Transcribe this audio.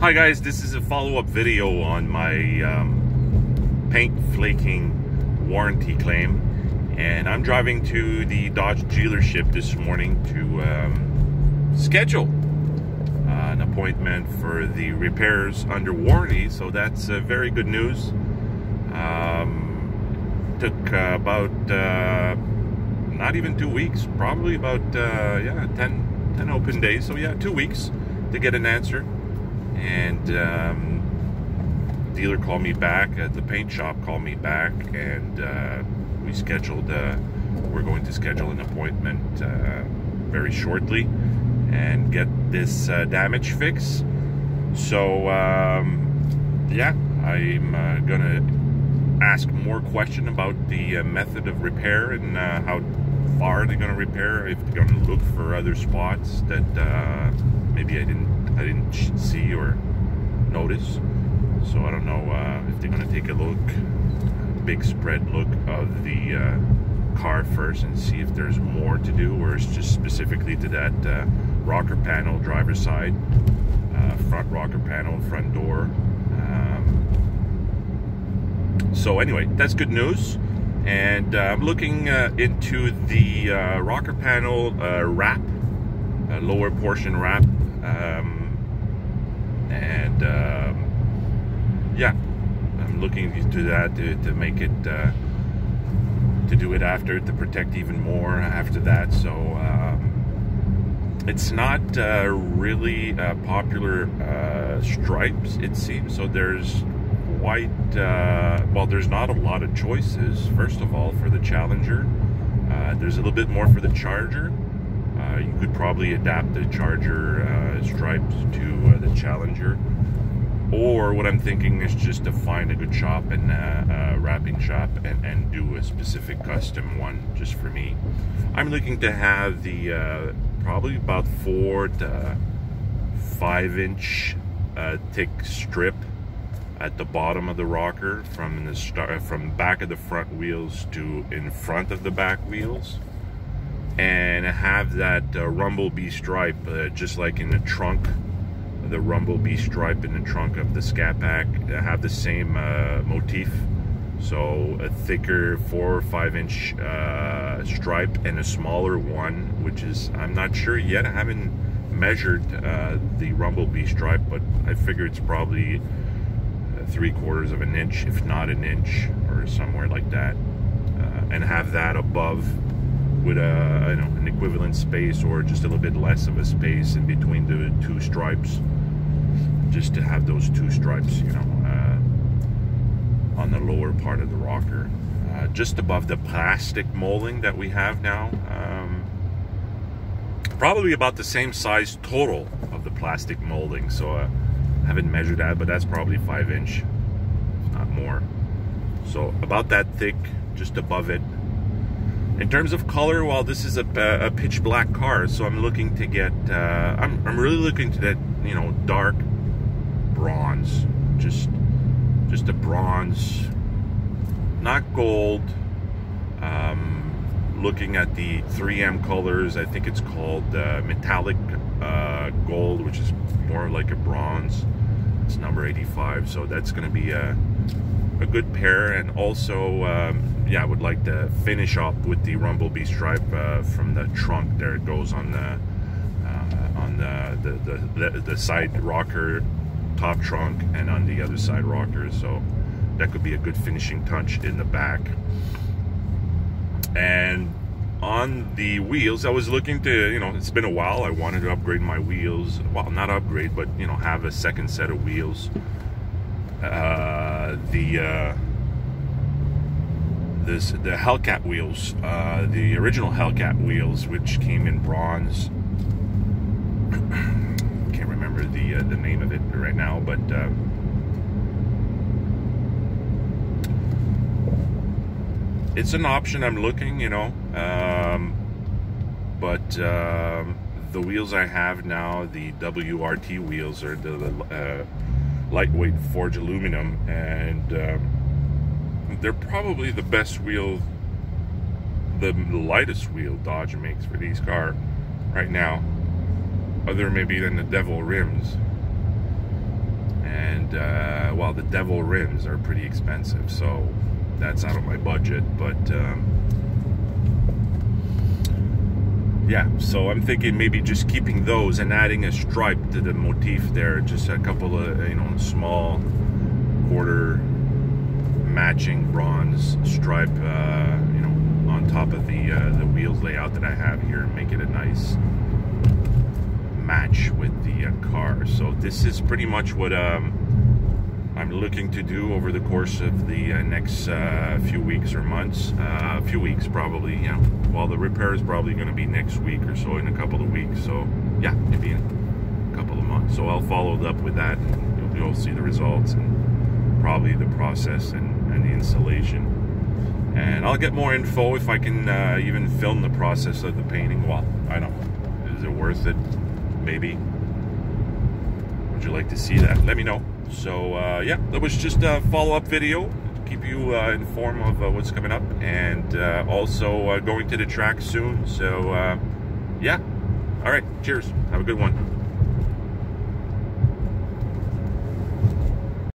Hi guys, this is a follow-up video on my um, paint flaking warranty claim. And I'm driving to the Dodge dealership this morning to um, schedule uh, an appointment for the repairs under warranty. So that's uh, very good news. Um, took uh, about uh, not even two weeks probably about uh, yeah 10, 10 open days. So yeah two weeks to get an answer and um, dealer called me back uh, the paint shop called me back and uh, we scheduled uh, we're going to schedule an appointment uh, very shortly and get this uh, damage fixed. So um, yeah I'm uh, gonna ask more question about the method of repair and how far they're gonna repair if they're gonna look for other spots that maybe I didn't I didn't see or notice. So I don't know uh, if they're gonna take a look, big spread look of the uh, car first and see if there's more to do, or it's just specifically to that uh, rocker panel, driver's side, uh, front rocker panel, front door. Um, so anyway, that's good news. And uh, I'm looking uh, into the rocker panel wrap, lower portion wrap. Um, and um, yeah, I'm looking to do that to, to make it uh, to do it after to protect even more after that. So um, it's not uh, really uh, popular uh, stripes, it seems. So there's quite uh, well. There's not a lot of choices. First of all, for the Challenger, uh, there's a little bit more for the Charger. You could probably adapt the Charger stripes to the Challenger or what I'm thinking is just to find a good shop and uh, a wrapping shop and, and do a specific custom one just for me. I'm looking to have the uh, probably about four to five inch uh, thick strip at the bottom of the rocker from the start from back of the front wheels to in front of the back wheels and have that uh, rumblebee stripe uh, just like in the trunk the Rumblebee stripe in the trunk of the Scat Pack have the same uh, motif. So a thicker four or five inch uh, stripe and a smaller one, which is, I'm not sure yet. I haven't measured uh, the Rumblebee stripe, but I figure it's probably uh, three quarters of an inch, if not an inch, or somewhere like that. And have that above with a you know an equivalent space or just a little bit less of a space in between the two stripes just to have those two stripes, you know, uh, on the lower part of the rocker. Uh, just above the plastic molding that we have now. Um, probably about the same size total of the plastic molding. So uh, I haven't measured that, but that's probably five inch, not more. So about that thick, just above it. In terms of color, well, this is a, a pitch black car, so I'm looking to get, uh, I'm, I'm really looking to that, you know, dark bronze. Just just a bronze, not gold. Um, looking at the 3M colors, I think it's called uh, metallic uh, gold, which is more like a bronze. It's number 85, so that's going to be a, a good pair. And also, um, yeah, I would like to finish up with the Rumble Rumblebee stripe uh, from the trunk. There it goes on the uh, on the the, the the side rocker top trunk and on the other side rockers so that could be a good finishing touch in the back on the wheels. I was looking to you know it's been a while. I wanted to upgrade my wheels. Well not upgrade but you know have a second set of wheels. Uh, the uh, this the Hellcat wheels uh, the original Hellcat wheels which came in bronze. Can't remember the uh, the name of it right now, but it's an option. I'm looking, you know, um, but um, the wheels I have now, the WRT wheels, are the uh, lightweight forged aluminum, and um, they're probably the best wheel, the lightest wheel Dodge makes for these car right now other maybe than the devil rims and uh, well the devil rims are pretty expensive so that's out of my budget but um, yeah so I'm thinking maybe just keeping those and adding a stripe to the motif there just a couple of you know small quarter matching bronze stripe uh, you know on top of the uh, the wheels layout that I have here and make it a nice match with the uh, car. So this is pretty much what um, I'm looking to do over the course of the uh, next uh, few weeks or months. Uh, a few weeks probably, know. Well, the repair is probably going to be next week or so in a couple of weeks. So yeah, maybe in a couple of months. So I'll follow up with that and you'll, you'll see the results and probably the process and, and the installation. And I'll get more info if I can uh, even film the process of the painting. Well, I don't know. Is it worth it? maybe. Would you like to see that? Let me know. So uh, yeah, that was just a follow-up video. To keep you uh, informed of uh, what's coming up, and uh, also uh, going to the track soon. So uh, yeah, all right. Cheers. Have a good one.